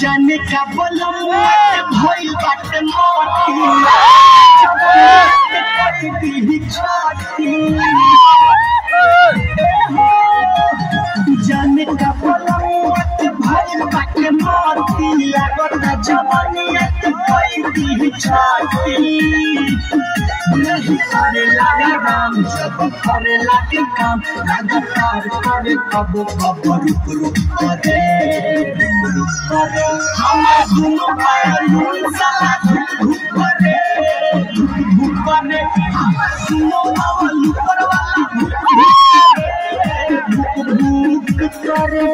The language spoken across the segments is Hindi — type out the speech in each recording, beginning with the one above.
जाने का बोलम भइल बाटे छोटी जाने का बोलम भइल बाटे मोटी लागत जवानिया कोई दी नहीं करे लगा राम जब करे लगे काम लगातार करे कब कब रुक रुक करे रुक रुक करे हमार दुनो बैलून साला धुक धुक करे धुक करे हमार बावल ऊपर वाला धुक धुक करे धुक धुक करे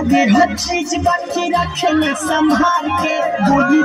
ओकर हर चीज़ बाकी रखे संभाल के। बोली